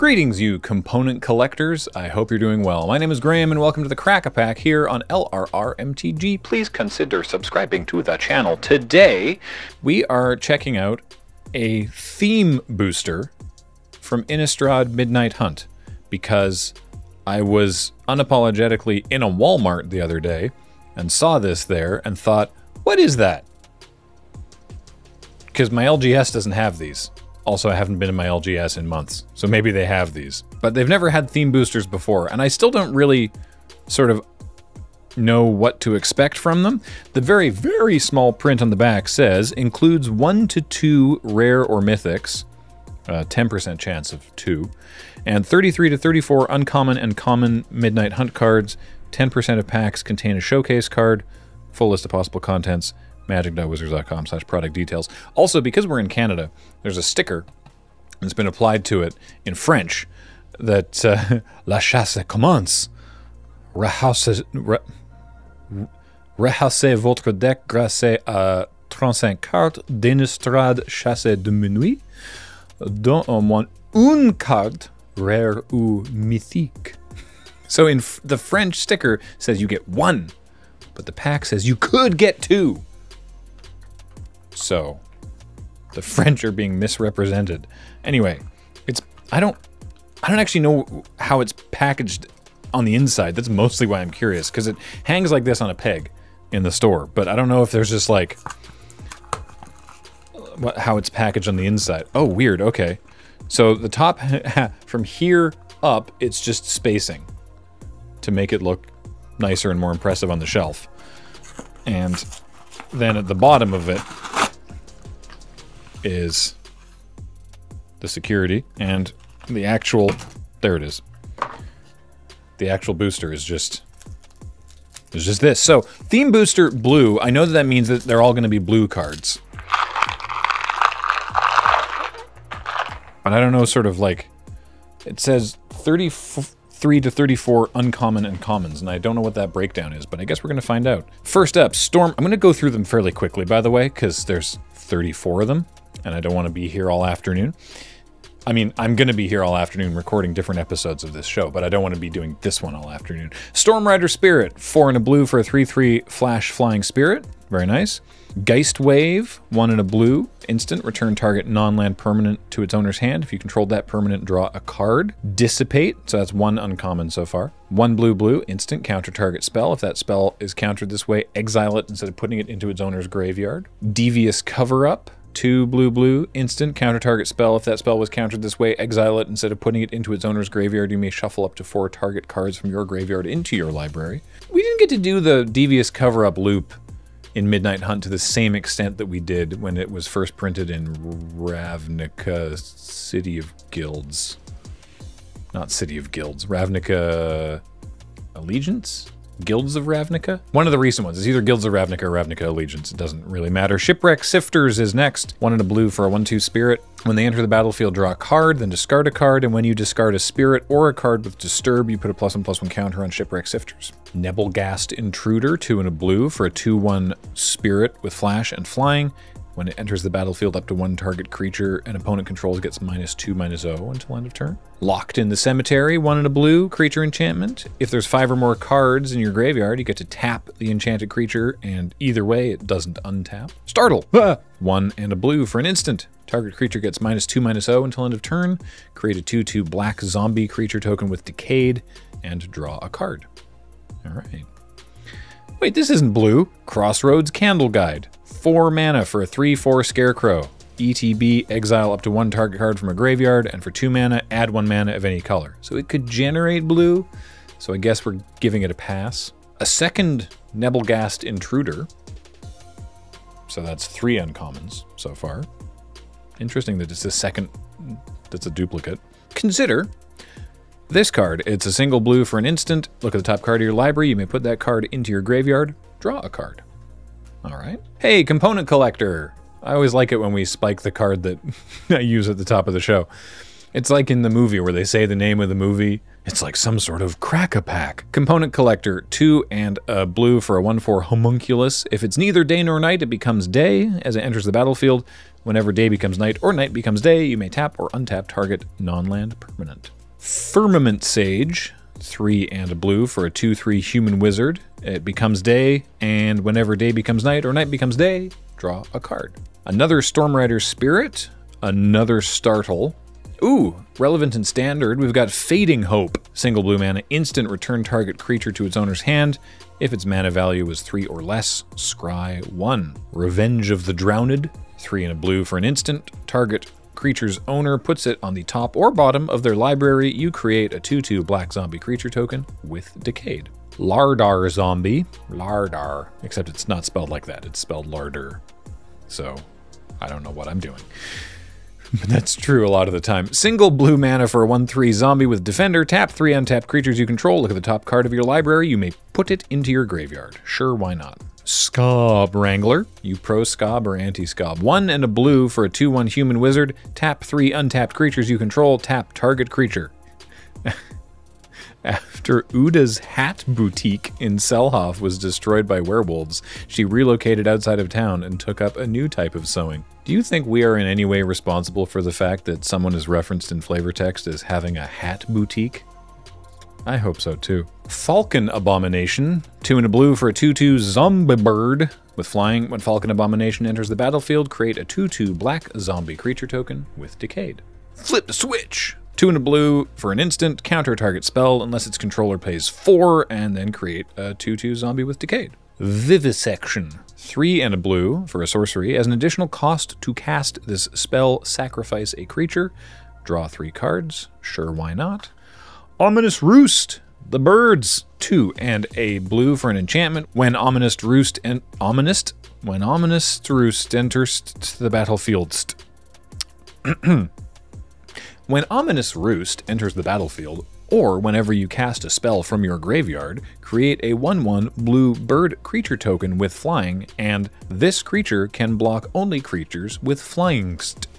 Greetings, you component collectors. I hope you're doing well. My name is Graham, and welcome to the Crack-A-Pack here on LRRMTG. Please consider subscribing to the channel. Today, we are checking out a theme booster from Innistrad Midnight Hunt because I was unapologetically in a Walmart the other day and saw this there and thought, what is that? Because my LGS doesn't have these. Also, I haven't been in my LGS in months, so maybe they have these. But they've never had theme boosters before, and I still don't really sort of know what to expect from them. The very, very small print on the back says includes one to two rare or mythics, 10% uh, chance of two, and 33 to 34 uncommon and common Midnight Hunt cards. 10% of packs contain a showcase card, full list of possible contents, magic.wizards.com slash product details. Also, because we're in Canada, there's a sticker that's been applied to it in French that uh, La chasse commence. Rehausez, re, votre deck grâce à 35 cartes d'Innistrad chasse de minuit, dont au moins une carte rare ou mythique. So in the French sticker says you get one, but the pack says you could get two. So, the French are being misrepresented. Anyway, it's I don't I don't actually know how it's packaged on the inside. That's mostly why I'm curious because it hangs like this on a peg in the store, but I don't know if there's just like what how it's packaged on the inside. Oh, weird. Okay. So the top from here up, it's just spacing to make it look nicer and more impressive on the shelf. And then at the bottom of it, is the security and the actual, there it is. The actual booster is just, is just this. So theme booster blue, I know that that means that they're all going to be blue cards. But I don't know, sort of like, it says 33 to 34 uncommon and commons, and I don't know what that breakdown is, but I guess we're going to find out. First up, Storm. I'm going to go through them fairly quickly, by the way, because there's 34 of them and I don't want to be here all afternoon. I mean, I'm going to be here all afternoon recording different episodes of this show, but I don't want to be doing this one all afternoon. Storm Rider Spirit, 4 and a blue for a 3-3 flash flying spirit. Very nice. Geist Wave, 1 and a blue, instant, return target non-land permanent to its owner's hand. If you controlled that permanent, draw a card. Dissipate, so that's one uncommon so far. One blue blue, instant, counter target spell. If that spell is countered this way, exile it instead of putting it into its owner's graveyard. Devious Cover-Up, Two blue blue, instant, counter target spell. If that spell was countered this way, exile it. Instead of putting it into its owner's graveyard, you may shuffle up to four target cards from your graveyard into your library. We didn't get to do the devious cover up loop in Midnight Hunt to the same extent that we did when it was first printed in Ravnica City of Guilds. Not City of Guilds, Ravnica Allegiance? Guilds of Ravnica? One of the recent ones. It's either Guilds of Ravnica or Ravnica Allegiance. It doesn't really matter. Shipwreck Sifters is next. One in a blue for a 1-2 spirit. When they enter the battlefield, draw a card, then discard a card, and when you discard a spirit or a card with Disturb, you put a plus one plus one counter on Shipwreck Sifters. Nebelgast Intruder, two in a blue for a 2-1 spirit with flash and flying. When it enters the battlefield, up to one target creature an opponent controls gets minus 2, minus 0 until end of turn. Locked in the Cemetery, one in a blue, creature enchantment. If there's five or more cards in your graveyard, you get to tap the enchanted creature, and either way, it doesn't untap. Startle! Ah! One and a blue for an instant. Target creature gets minus 2, minus 0 until end of turn. Create a 2-2 black zombie creature token with Decayed, and draw a card. Alright. Wait, this isn't blue. Crossroads Candle Guide. 4 mana for a 3-4 Scarecrow. ETB, exile up to one target card from a graveyard, and for 2 mana, add 1 mana of any color. So it could generate blue, so I guess we're giving it a pass. A second Nebelgast Intruder. So that's three uncommons so far. Interesting that it's the second that's a duplicate. Consider this card. It's a single blue for an instant. Look at the top card of your library. You may put that card into your graveyard. Draw a card. All right. Hey, component collector. I always like it when we spike the card that I use at the top of the show. It's like in the movie where they say the name of the movie It's like some sort of crack-a-pack. Component collector, two and a blue for a 1-4 homunculus. If it's neither day nor night, it becomes day as it enters the battlefield. Whenever day becomes night or night becomes day, you may tap or untap target non-land permanent. Firmament Sage, three and a blue for a 2-3 human wizard. It becomes day, and whenever day becomes night or night becomes day, draw a card. Another Stormrider Spirit, another Startle, Ooh, relevant and standard, we've got Fading Hope. Single blue mana, instant return target creature to its owner's hand. If its mana value is 3 or less, scry 1. Revenge of the Drowned, 3 and a blue for an instant. Target creature's owner puts it on the top or bottom of their library. You create a 2-2 black zombie creature token with Decayed. Lardar Zombie, Lardar, except it's not spelled like that, it's spelled Larder. So, I don't know what I'm doing. But that's true a lot of the time. Single blue mana for a 1-3 zombie with Defender. Tap three untapped creatures you control. Look at the top card of your library. You may put it into your graveyard. Sure, why not? Skaab Wrangler. You pro Skaab or anti Skaab. One and a blue for a 2-1 human wizard. Tap three untapped creatures you control. Tap target creature. After Uda's hat boutique in Selhoff was destroyed by werewolves, she relocated outside of town and took up a new type of sewing. Do you think we are in any way responsible for the fact that someone is referenced in flavor text as having a hat boutique? I hope so too. Falcon Abomination, two in a blue for a 2-2 zombie bird. With flying, when Falcon Abomination enters the battlefield, create a 2-2 black zombie creature token with Decayed. Flip the switch! Two in a blue for an instant, counter target spell unless its controller pays four, and then create a 2-2 zombie with Decayed. Vivisection. Three and a blue for a sorcery. As an additional cost to cast this spell, sacrifice a creature. Draw three cards. Sure, why not? Ominous Roost. The birds. Two and a blue for an enchantment. When Ominous Roost and Ominous when Ominous Roost enters the battlefield. when Ominous Roost enters the battlefield, or whenever you cast a spell from your graveyard, create a 1 1 blue bird creature token with flying, and this creature can block only creatures with flying. St-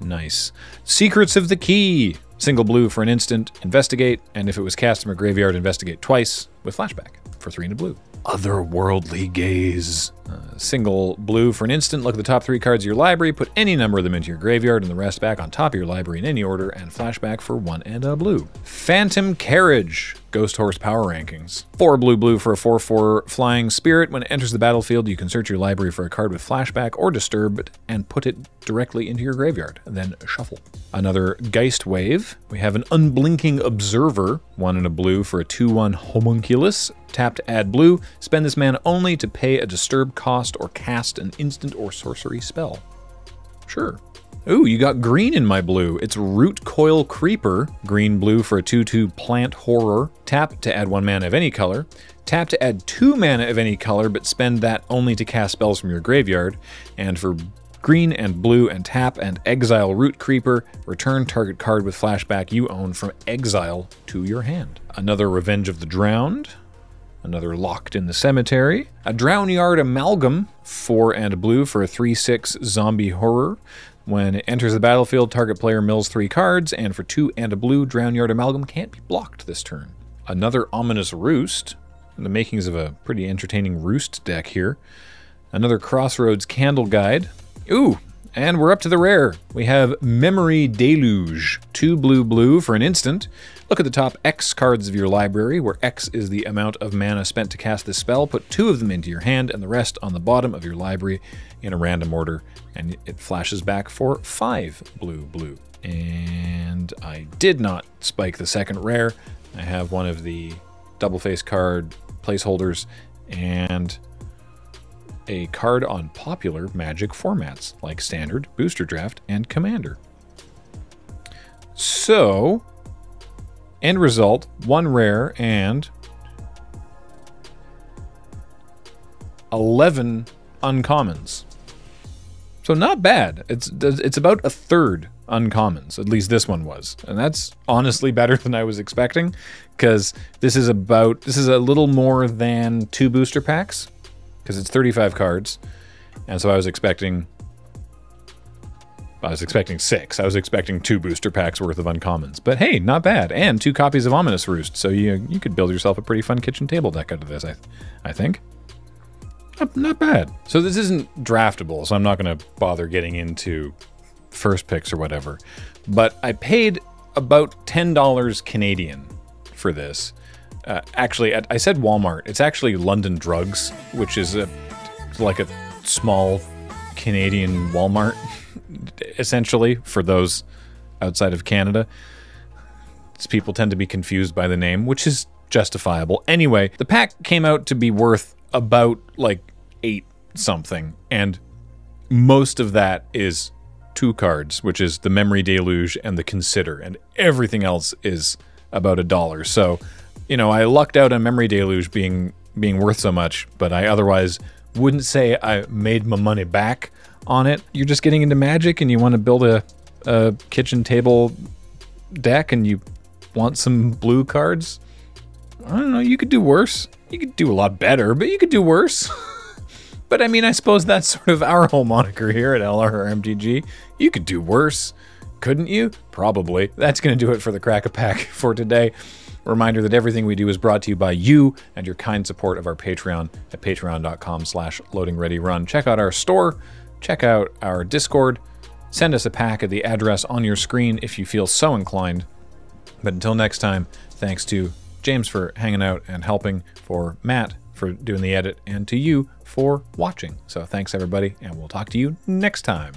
nice. Secrets of the Key. Single blue for an instant, investigate, and if it was cast from a graveyard, investigate twice with flashback for 3 and a blue otherworldly gaze. Uh, single blue for an instant. Look at the top three cards of your library. Put any number of them into your graveyard and the rest back on top of your library in any order. And flashback for one and a blue. Phantom Carriage. Ghost Horse Power Rankings. 4 blue blue for a 4 4 flying spirit. When it enters the battlefield, you can search your library for a card with flashback or disturb and put it directly into your graveyard, then shuffle. Another Geist Wave. We have an Unblinking Observer, 1 in a blue for a 2 1 homunculus. Tap to add blue. Spend this mana only to pay a disturb cost or cast an instant or sorcery spell. Sure. Ooh, you got green in my blue. It's Root Coil Creeper, green blue for a 2-2 plant horror. Tap to add one mana of any color. Tap to add two mana of any color, but spend that only to cast spells from your graveyard. And for green and blue and tap and exile Root Creeper, return target card with flashback you own from exile to your hand. Another Revenge of the Drowned. Another Locked in the Cemetery. A Drownyard Amalgam, 4 and a blue for a 3-6 zombie horror. When it enters the battlefield, target player mills three cards, and for two and a blue, Drownyard Amalgam can't be blocked this turn. Another Ominous Roost, the makings of a pretty entertaining Roost deck here. Another Crossroads Candle Guide. Ooh, and we're up to the rare. We have Memory Deluge. Two blue blue for an instant. Look at the top X cards of your library, where X is the amount of mana spent to cast this spell. Put two of them into your hand and the rest on the bottom of your library in a random order, and it flashes back for five blue blue. And I did not spike the second rare. I have one of the double face card placeholders and a card on popular magic formats like Standard, Booster Draft, and Commander. So, End result, one rare and 11 uncommons. So not bad. It's it's about a third uncommons. At least this one was. And that's honestly better than I was expecting cuz this is about this is a little more than two booster packs cuz it's 35 cards. And so I was expecting I was expecting six. I was expecting two booster packs worth of uncommons. But hey, not bad. And two copies of Ominous Roost. So you you could build yourself a pretty fun kitchen table deck out of this, I, I think. Not, not bad. So this isn't draftable, so I'm not going to bother getting into first picks or whatever. But I paid about $10 Canadian for this. Uh, actually, I said Walmart. It's actually London Drugs, which is a like a small Canadian Walmart. essentially, for those outside of Canada. People tend to be confused by the name, which is justifiable. Anyway, the pack came out to be worth about like eight something, and most of that is two cards, which is the Memory Deluge and the Consider, and everything else is about a dollar. So, you know, I lucked out on Memory Deluge being being worth so much, but I otherwise wouldn't say I made my money back on it. You're just getting into magic and you want to build a, a kitchen table deck and you want some blue cards. I don't know, you could do worse. You could do a lot better, but you could do worse. but I mean, I suppose that's sort of our whole moniker here at LRRMTG. You could do worse, couldn't you? Probably. That's going to do it for the Crack a Pack for today. Reminder that everything we do is brought to you by you and your kind support of our Patreon at patreon.com slash loadingreadyrun. Check out our store check out our Discord, send us a pack at the address on your screen if you feel so inclined. But until next time, thanks to James for hanging out and helping, for Matt for doing the edit, and to you for watching. So thanks, everybody, and we'll talk to you next time.